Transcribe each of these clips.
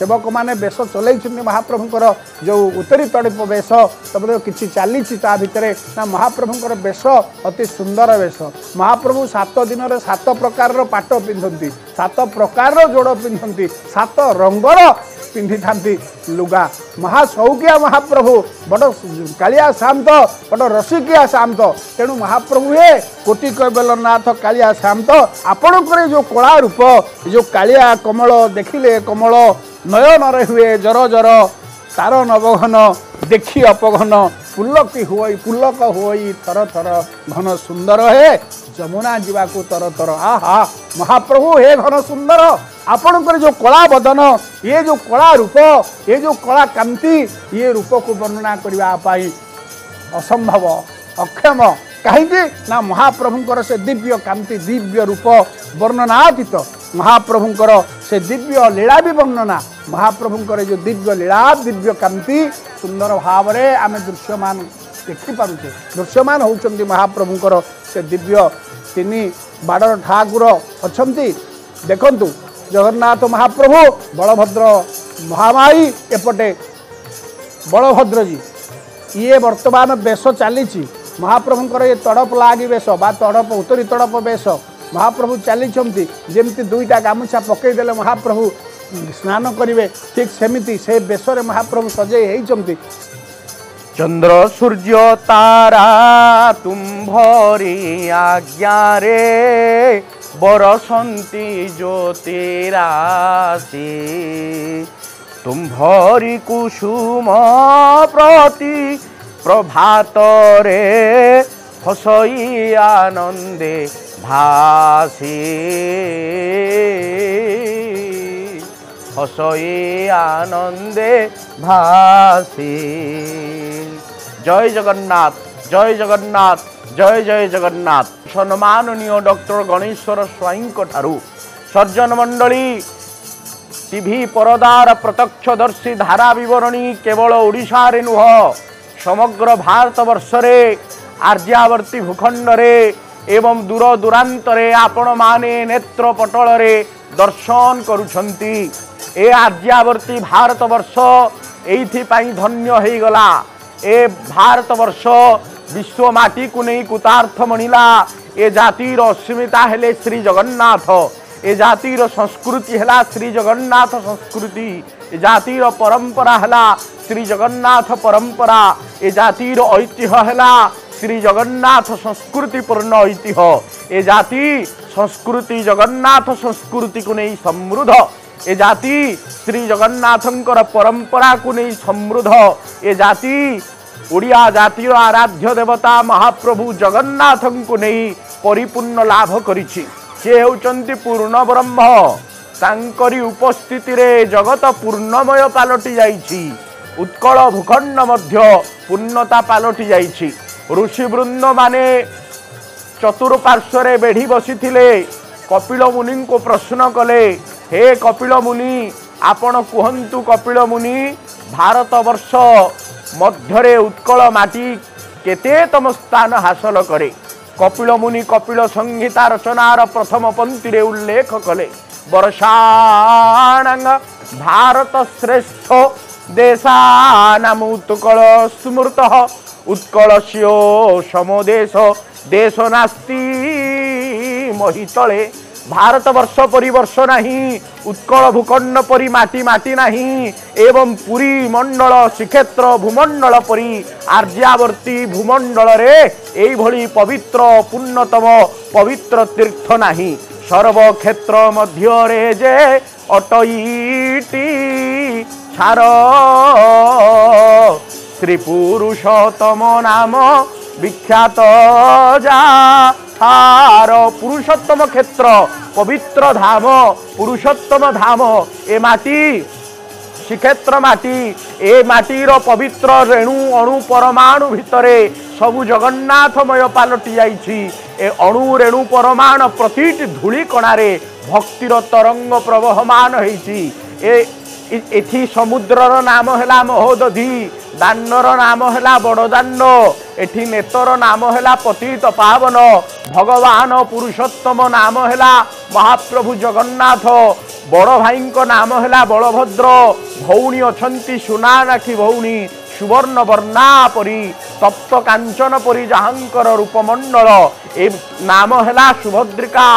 ସେବକମାନେ ବେଶ ଚଲେଇଛନ୍ତି ମହାପ୍ରଭୁଙ୍କର ଯେଉଁ ଉତ୍ତରୀ ତଡ଼ିପ ବେଶ ତାପରେ କିଛି ଚାଲିଛି ତା ଭିତରେ ନା ମହାପ୍ରଭୁଙ୍କର ବେଶ ଅତି ସୁନ୍ଦର ବେଶ ମହାପ୍ରଭୁ ସାତ ଦିନରେ ସାତ ପ୍ରକାରର ପାଟ ପିନ୍ଧନ୍ତି ସାତ ପ୍ରକାରର ଯୋଡ଼ ପିନ୍ଧନ୍ତି ସାତ ରଙ୍ଗର ପିନ୍ଧିଥାନ୍ତି ଲୁଗା ମହାସୌକିଆ ମହାପ୍ରଭୁ ବଡ଼ କାଳିଆ ଶାନ୍ତ ବଡ଼ ରସିକିଆ ଶାନ୍ତ ତେଣୁ ମହାପ୍ରଭୁ ହେ କୋଟି କୈବଲନାଥ କାଳିଆ ଶାନ୍ତ ଆପଣଙ୍କର ଏ ଯେଉଁ କଳା ରୂପ ଏ ଯେଉଁ କାଳିଆ କମଳ ଦେଖିଲେ କମଳ ନୟନରେ ହୁଏ ଜର ଜର ତାର ନବଘନ ଦେଖି ଅପଘନ ପୁଲକି ହୋଇ ପୁଲକ ହୋଇ ଥର ଥର ଘନ ସୁନ୍ଦର ହେ ଯମୁନା ଯିବାକୁ ତର ତର ଆ ମହାପ୍ରଭୁ ହେ ଘନ ସୁନ୍ଦର ଆପଣଙ୍କର ଯେଉଁ କଳା ବଦନ ଇଏ ଯେଉଁ କଳା ରୂପ ଏ ଯେଉଁ କଳା କାନ୍ତି ଇଏ ରୂପକୁ ବର୍ଣ୍ଣନା କରିବା ପାଇଁ ଅସମ୍ଭବ ଅକ୍ଷମ କାହିଁକି ନା ମହାପ୍ରଭୁଙ୍କର ସେ ଦିବ୍ୟ କାନ୍ତି ଦିବ୍ୟ ରୂପ ବର୍ଣ୍ଣନାତୀତ ମହାପ୍ରଭୁଙ୍କର ସେ ଦିବ୍ୟ ଲୀଳା ବି ବର୍ଣ୍ଣନା ମହାପ୍ରଭୁଙ୍କର ଯେଉଁ ଦିବ୍ୟ ଲୀଳା ଦିବ୍ୟ କାନ୍ତି ସୁନ୍ଦର ଭାବରେ ଆମେ ଦୃଶ୍ୟମାନ ଦେଖିପାରୁଛେ ଦୃଶ୍ୟମାନ ହେଉଛନ୍ତି ମହାପ୍ରଭୁଙ୍କର ସେ ଦିବ୍ୟ ତିନି ବାଡ଼ର ଠାକୁର ଅଛନ୍ତି ଦେଖନ୍ତୁ ଜଗନ୍ନାଥ ମହାପ୍ରଭୁ ବଳଭଦ୍ର ମହାମାୟୀ ଏପଟେ ବଳଭଦ୍ରଜୀ ଇଏ ବର୍ତ୍ତମାନ ବେଶ ଚାଲିଛି ମହାପ୍ରଭୁଙ୍କର ଏ ତଡ଼ପ ଲାଗି ବେଶ ବା ତଡ଼ପ ଉତ୍ତରୀ ତଡ଼ପ ବେଶ ମହାପ୍ରଭୁ ଚାଲିଛନ୍ତି ଯେମିତି ଦୁଇଟା ଗାମୁଛା ପକାଇଦେଲେ ମହାପ୍ରଭୁ ସ୍ନାନ କରିବେ ଠିକ୍ ସେମିତି ସେ ବେଶରେ ମହାପ୍ରଭୁ ସଜେଇ ହେଇଛନ୍ତି চন্দ্র সূর্য তারা তুম্ভরি আজ্ঞারে বরসন্তি জ্যোতিরাশি তুম্ভরি কুসুম প্রতি প্রভাতরে হসই আনন্দে ভাসি হসই আনন্দে ভাসি জয় জগন্নাথ জয় জগন্নাথ জয় জয় জগন্নাথ সম্মাননীয় ডক্টর গণেশ্বর স্বাইঙ্ক ঠারু সর্জন মণ্ডলী টিভি পরদার প্রত্যক্ষদর্শী ধারা বিবরণী কেবল ওড়িশার নুহ সমগ্র ଭାରତବର୍ଷରେ ଆର୍ଯ୍ୟାବର୍ତ୍ତୀ ଭୂଖଣ୍ଡରେ ଏବଂ ଦୂର ଦୂରାନ୍ତରେ ଆପଣମାନେ ନେତ୍ରପଟଳରେ ଦର୍ଶନ କରୁଛନ୍ତି ଏ ଆର୍ଯ୍ୟାବର୍ତ୍ତୀ ଭାରତବର୍ଷ ଏଇଥିପାଇଁ ଧନ୍ୟ ହେଇଗଲା ଏ ଭାରତବର୍ଷ ବିଶ୍ୱ ମାଟିକୁ ନେଇ କୃତାର୍ଥ ମଣିଲା ଏ ଜାତିର ଅସ୍ମିତା ହେଲେ ଶ୍ରୀ ଜଗନ୍ନାଥ ଏ ଜାତିର ସଂସ୍କୃତି ହେଲା ଶ୍ରୀ ଜଗନ୍ନାଥ ସଂସ୍କୃତି ଏ ଜାତିର ପରମ୍ପରା ହେଲା ଶ୍ରୀ ଜଗନ୍ନାଥ ପରମ୍ପରା ଏ ଜାତିର ଐତିହ୍ୟ ହେଲା শ্রী জগন্নাথ সংস্কৃতিপূর্ণ ঐতিহ্য এ জাতি সংস্কৃতি জগন্নাথ সংস্কৃতিକୁ ନେଇ ସମୃଦ୍ଧ ଏ ଜାତି ଶ୍ରୀ ଜଗନ୍ନାଥଙ୍କର ପରମ୍ପରାକୁ ନେଇ ସମୃଦ୍ଧ ଏ ଜାତି ଓଡ଼ିଆ ଜାତିର ଆରାଧ୍ୟ ଦେବତା ମହାପ୍ରଭୁ ଜଗନ୍ନାଥଙ୍କୁ ନେଇ ପରିପୂର୍ଣ୍ଣ ଲାଭ କରିଛି ସେ ହେଉଛନ୍ତି ପୂର୍ଣ୍ଣ ବ୍ରହ୍ମ ତାଙ୍କରି ଉପସ୍ଥିତିରେ ଜଗତ ପୂର୍ଣ୍ଣମୟ ପାଲଟି ଯାଇଛି ଉତ୍କଳ ଭୂଖଣ୍ଡ ମଧ୍ୟ ପୂର୍ଣ୍ଣତା ପାଲଟି ଯାଇଛି ଋଷିବୃନ୍ଦମାନେ ଚତୁଃପାର୍ଶ୍ୱରେ ବେଢ଼ି ବସିଥିଲେ କପିଳ ମୁନିଙ୍କୁ ପ୍ରଶ୍ନ କଲେ ହେ କପିଳ ମୁନି ଆପଣ କୁହନ୍ତୁ କପିଳ ମୁନି ଭାରତବର୍ଷ ମଧ୍ୟରେ ଉତ୍କଳ ମାଟି କେତେ ତମ ସ୍ଥାନ ହାସଲ କରେ କପିଳ ମୁନି କପିଳ ସଂହିତା ରଚନାର ପ୍ରଥମ ପଂକ୍ତିରେ ଉଲ୍ଲେଖ କଲେ ବର୍ଷାଣ ଭାରତ ଶ୍ରେଷ୍ଠ ଦେଶ ନାମ ଉତ୍କଳ ସ୍ମୃତ উৎকলস্য সমদেশ দেশ নাস্তি মহিতলে ଭାରତବର୍ଷ ପରି ବର୍ଷ ନାହିଁ ଉତ୍କଳ ଭୂଖଣ୍ଡ ପରି ମାଟି ମାଟି ନାହିଁ ଏବଂ ପୁରୀ ମଣ୍ଡଳ ଶ୍ରୀକ୍ଷେତ୍ର ଭୂମଣ୍ଡଳ ପରି ଆର୍ଯ୍ୟାବର୍ତ୍ତୀ ଭୂମଣ୍ଡଳରେ ଏଇଭଳି ପବିତ୍ର ପୂର୍ଣ୍ଣତମ ପବିତ୍ର ତୀର୍ଥ ନାହିଁ ସର୍ବକ୍ଷେତ୍ର ମଧ୍ୟରେ ଯେ ଅଟଇଟି ଛାର শ্রী শ্রীপুরুষতম নাম বিখ্যাত যা আর পুরুষোত্তম ক্ষেত্র পবিত্র ধাম পুরুষোত্তম ধাম এ মাটি শ্রীক্ষেত্র মাটি এ মাটির পবিত্র রেণু অণু পরমাণু ভিতরে সবু জগন্নাথময় পালটি যাইছি এ অণু রেণু পরমাণ প্রতিটি ধূলি কণারে ভক্তির তরঙ্গ প্রবহমান হয়েছি এ ଏଠି ସମୁଦ୍ରର ନାମ ହେଲା ମହୋଦଧି ଦାନର ନାମ ହେଲା ବଡ଼ଦାନ ଏଠି ନେତର ନାମ ହେଲା ପତିତ ପାବନ ଭଗବାନ ପୁରୁଷୋତ୍ତମ ନାମ ହେଲା ମହାପ୍ରଭୁ ଜଗନ୍ନାଥ ବଡ଼ ଭାଇଙ୍କ ନାମ ହେଲା ବଳଭଦ୍ର ଭଉଣୀ ଅଛନ୍ତି ସୁନାନାଖି ଭଉଣୀ ସୁବର୍ଣ୍ଣ ବର୍ଣ୍ଣା ପରି তপ্ত কাঞ্চন পরি যাহঙ্কর রূপমণ্ডল এ নাম হেলা সুভদ্রিকা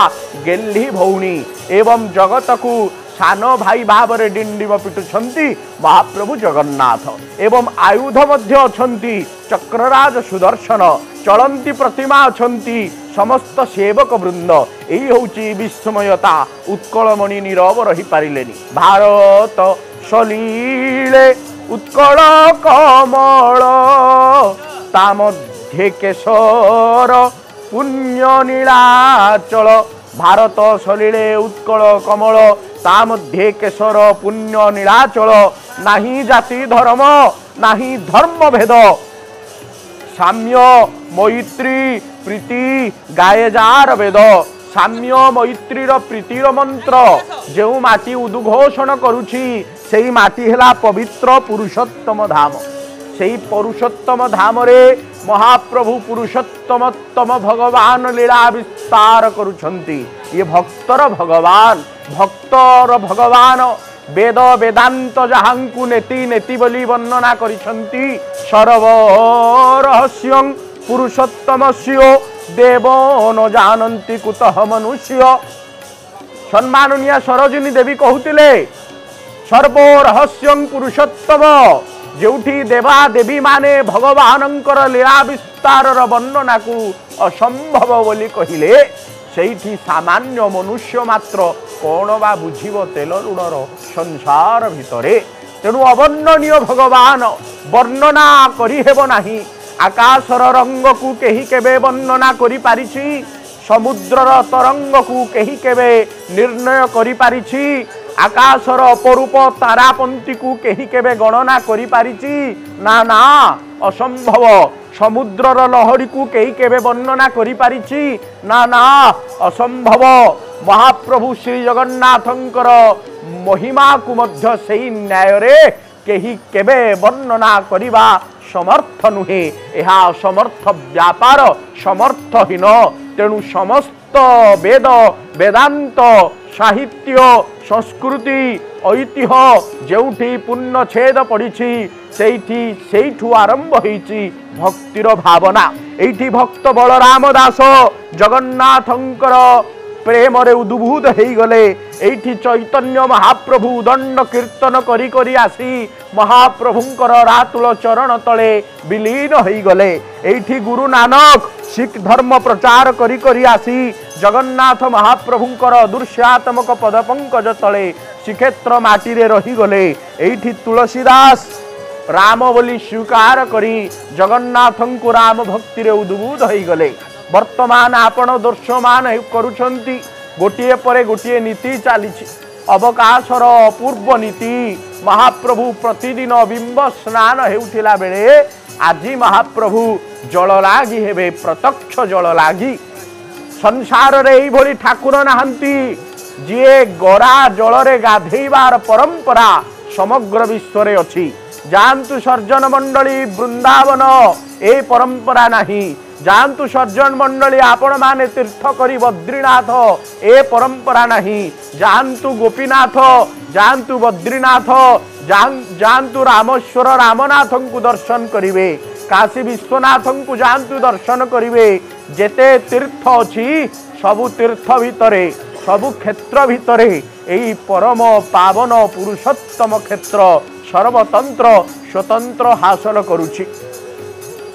গেল্লি ভৌণী এবং জগতকু ସାନ ଭାଇ ଭାବରେ ଡିଣ୍ଡିମ ପିଟୁଛନ୍ତି ମହାପ୍ରଭୁ ଜଗନ୍ନାଥ ଏବଂ ଆୟୁଧ ମଧ୍ୟ ଅଛନ୍ତି ଚକ୍ରରାଜ ସୁଦର୍ଶନ ଚଳନ୍ତି ପ୍ରତିମା ଅଛନ୍ତି ସମସ୍ତ ସେବକ ବୃନ୍ଦ ଏଇ ହେଉଛି ବିସ୍ମୟତା ଉତ୍କଳମଣି ନୀରବ ରହିପାରିଲେନି ଭାରତ ସଲିଳେ ଉତ୍କଳ କମଳ ତା ମଧ୍ୟ କେଶର ପୁଣ୍ୟ ନୀଳାଚଳ ଭାରତ ସଲିଳେ ଉତ୍କଳ କମଳ ତା ମଧ୍ୟେ କେଶର ପୁଣ୍ୟ ନୀଳାଚଳ ନାହିଁ ଜାତି ଧର୍ମ ନାହିଁ ଧର୍ମଭେଦ ସାମ୍ୟ ମୈତ୍ରୀ ପ୍ରୀତି ଗାଏ ଯାହାର ବେଦ ସାମ୍ୟ ମୈତ୍ରୀର ପ୍ରୀତିର ମନ୍ତ୍ର ଯେଉଁ ମାଟି ଉଦ୍ଘୋଷଣ କରୁଛି ସେଇ ମାଟି ହେଲା ପବିତ୍ର ପୁରୁଷୋତ୍ତମ ଧାମ ସେଇ ପୁରୁଷୋତ୍ତମ ଧାମରେ মহাপ্রভু পুরুষোত্তমোত্তম ভগবান লীলা বিস্তার করুছন্তি ইয়ে ভক্তর ভগবান ভক্তর ভগবান বেদ বেদান্ত যাহাঙ্কু নেতি নেতি বলি বর্ণনা করিছন্তি সর্ব পুরুষোত্তম শিও দেব ন জানন্তি কুতহ মনুষ্য সম্মাননীয় সরোজিনী দেবী কহুলে সর্ব রহস্য পুরুষোত্তম ଯେଉଁଠି ଦେବାଦେବୀମାନେ ଭଗବାନଙ୍କର ଲୀଳା ବିସ୍ତାରର ବର୍ଣ୍ଣନାକୁ ଅସମ୍ଭବ ବୋଲି କହିଲେ ସେଇଠି ସାମାନ୍ୟ ମନୁଷ୍ୟ ମାତ୍ର କ'ଣ ବା ବୁଝିବ ତେଲ ଲୁଣର ସଂସାର ଭିତରେ ତେଣୁ ଅବର୍ଣ୍ଣନୀୟ ଭଗବାନ ବର୍ଣ୍ଣନା କରିହେବ ନାହିଁ ଆକାଶର ରଙ୍ଗକୁ କେହି କେବେ ବର୍ଣ୍ଣନା କରିପାରିଛି ସମୁଦ୍ରର ତରଙ୍ଗକୁ କେହି କେବେ ନିର୍ଣ୍ଣୟ କରିପାରିଛି ଆକାଶର ଅପରୂପ ତାରାପନ୍ଥୀକୁ କେହି କେବେ ଗଣନା କରିପାରିଛି ନା ନା ଅସମ୍ଭବ ସମୁଦ୍ରର ଲହରୀକୁ କେହି କେବେ ବର୍ଣ୍ଣନା କରିପାରିଛି ନା ନା ଅସମ୍ଭବ ମହାପ୍ରଭୁ ଶ୍ରୀ ଜଗନ୍ନାଥଙ୍କର ମହିମାକୁ ମଧ୍ୟ ସେହି ନ୍ୟାୟରେ କେହି କେବେ ବର୍ଣ୍ଣନା କରିବା ସମର୍ଥ ନୁହେଁ ଏହା ଅସମର୍ଥ ବ୍ୟାପାର ସମର୍ଥହୀନ ତେଣୁ ସମସ୍ତ ବେଦ ବେଦାନ୍ତ ସାହିତ୍ୟ ସଂସ୍କୃତି ଐତିହ୍ୟ ଯେଉଁଠି ପୂର୍ଣ୍ଣଚ୍ଛେଦ ପଡ଼ିଛି ସେଇଠି ସେଇଠୁ ଆରମ୍ଭ ହେଇଛି ଭକ୍ତିର ଭାବନା ଏଇଠି ଭକ୍ତ ବଳରାମ ଦାସ ଜଗନ୍ନାଥଙ୍କର ପ୍ରେମରେ ଉଦ୍ଭୁତ ହେଇଗଲେ ଏଇଠି ଚୈତନ୍ୟ ମହାପ୍ରଭୁ ଦଣ୍ଡ କୀର୍ତ୍ତନ କରି କରି ଆସି ମହାପ୍ରଭୁଙ୍କର ରାତୁଳ ଚରଣ ତଳେ ବିଲୀନ ହେଇଗଲେ ଏଇଠି ଗୁରୁ ନାନକ शिख धर्म प्रचार करी करी आसी जगन्नाथ महाप्रभु दृश्यात्मक पदपङ्कज तले श्रीक्षेत्र माटी रे रही गले एठी तुलसीदास राम स्वीकार राम भक्ति रे र भक्तिर गले वर्तमान आपण दर्शमान कि परे गोटी नीति चाहिँ अवकाश र अपूर्व नीति महाप्रभु प्रतिदिन स्नान विम्ब बेले ଆଜି ମହାପ୍ରଭୁ ଜଳ ଲାଗି ହେବେ ପ୍ରତ୍ୟକ୍ଷ ଜଳ ଲାଗି ସଂସାରରେ ଏଇଭଳି ଠାକୁର ନାହାନ୍ତି ଯିଏ ଗରା ଜଳରେ ଗାଧେଇବାର ପରମ୍ପରା ସମଗ୍ର ବିଶ୍ୱରେ ଅଛି ଯାଆନ୍ତୁ ସର୍ଜନ ମଣ୍ଡଳୀ ବୃନ୍ଦାବନ ଏ ପରମ୍ପରା ନାହିଁ ଯାଆନ୍ତୁ ସର୍ଜନ ମଣ୍ଡଳୀ ଆପଣମାନେ ତୀର୍ଥ କରି ବଦ୍ରିନାଥ ଏ ପରମ୍ପରା ନାହିଁ ଯାଆନ୍ତୁ ଗୋପୀନାଥ ଯାଆନ୍ତୁ ବଦ୍ରିନାଥ যাଆନ୍ତୁ ରାମେଶ୍ୱର ରାମନାଥଙ୍କୁ ଦର୍ଶନ କରିବେ କାଶୀ ବିଶ୍ୱନାଥଙ୍କୁ ଯାଆନ୍ତୁ ଦର୍ଶନ କରିବେ ଯେତେ ତୀର୍ଥ ଅଛି ସବୁ ତୀର୍ଥ ଭିତରେ ସବୁ କ୍ଷେତ୍ର ଭିତରେ ଏହି ପରମ ପାବନ ପୁରୁଷୋତ୍ତମ କ୍ଷେତ୍ର ସର୍ବତନ୍ତ୍ର ସ୍ୱତନ୍ତ୍ର ହାସଲ କରୁଛି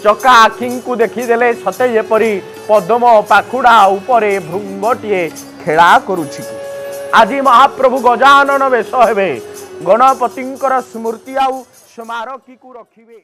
ଚକା ଆଖିଙ୍କୁ ଦେଖିଦେଲେ ସତେ ଯେପରି ପଦ୍ମ ପାଖୁଡ଼ା ଉପରେ ଭୃଙ୍ଗଟିଏ ଖେଳା କରୁଛି ଆଜି ମହାପ୍ରଭୁ ଗଜାନନ ବେଶ ହେବେ ଗଣପତିଙ୍କର ସ୍ମୃତି ଆଉ ସ୍ମାରକୀକୁ ରଖିବେ